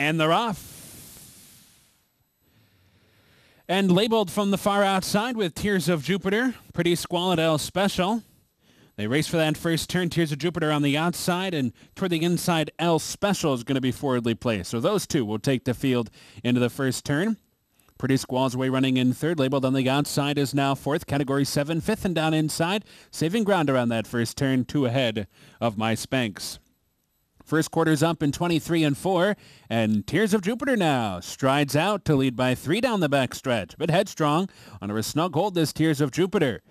And they're off. And labeled from the far outside with Tears of Jupiter, Pretty Squall at El Special. They race for that first turn. Tears of Jupiter on the outside, and toward the inside, L Special is going to be forwardly placed. So those two will take the field into the first turn. Pretty Squall's way running in third. Labeled on the outside is now fourth. Category seven, fifth and down inside. Saving ground around that first turn, two ahead of My Spanx. First quarter's up in 23 and 4, and Tears of Jupiter now strides out to lead by three down the backstretch, but headstrong under a snug hold this Tears of Jupiter.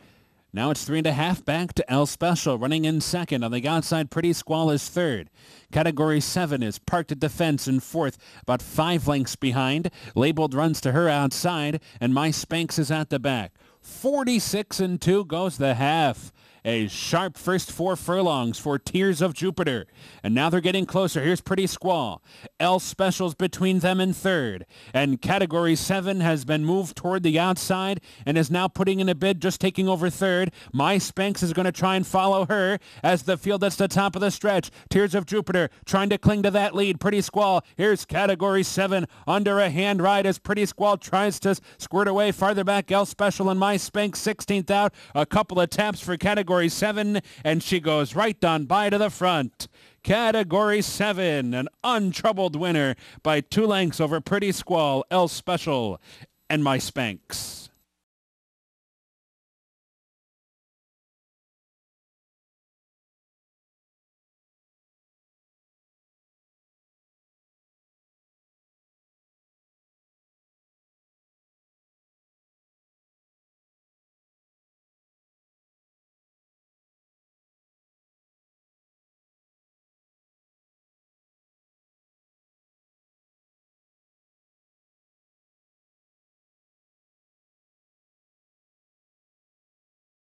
Now it's three and a half back to El Special, running in second. On the outside, Pretty Squall is third. Category 7 is parked at the defense in fourth, about five lengths behind. Labeled runs to her outside, and My Spanx is at the back. 46 and 2 goes the half. A sharp first four furlongs for Tears of Jupiter. And now they're getting closer. Here's Pretty Squall. L Specials between them in third. And Category 7 has been moved toward the outside and is now putting in a bid, just taking over third. My Spanx is going to try and follow her as the field that's the top of the stretch. Tears of Jupiter trying to cling to that lead. Pretty Squall. Here's Category 7 under a hand ride as Pretty Squall tries to squirt away farther back. L Special and My Spanx 16th out. A couple of taps for Category Category 7, and she goes right on by to the front. Category 7, an untroubled winner by two lengths over Pretty Squall, El Special, and My Spanx.